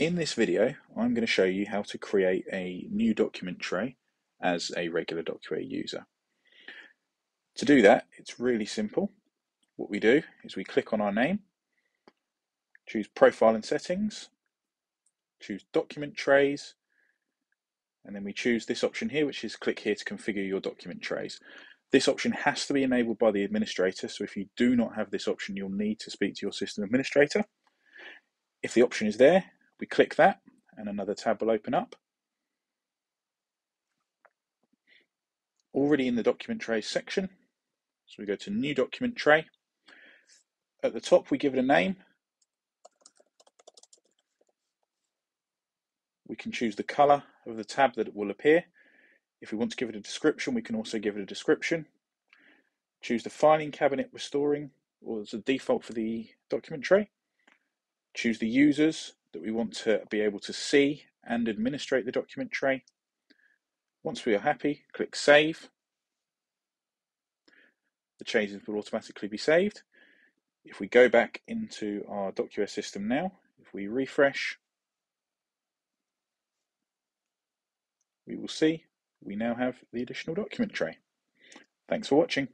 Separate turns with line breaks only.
In this video, I'm going to show you how to create a new document tray as a regular DocuWare user. To do that, it's really simple. What we do is we click on our name, choose Profile and Settings, choose Document Trays, and then we choose this option here, which is click here to configure your document trays. This option has to be enabled by the administrator, so if you do not have this option, you'll need to speak to your system administrator. If the option is there, we click that and another tab will open up. Already in the document tray section, so we go to new document tray. At the top we give it a name. We can choose the colour of the tab that it will appear. If we want to give it a description, we can also give it a description. Choose the filing cabinet we're storing, or as a default for the document tray. Choose the users, that we want to be able to see and administrate the document tray. Once we are happy, click Save. The changes will automatically be saved. If we go back into our DocuWare system now, if we refresh, we will see we now have the additional document tray. Thanks for watching.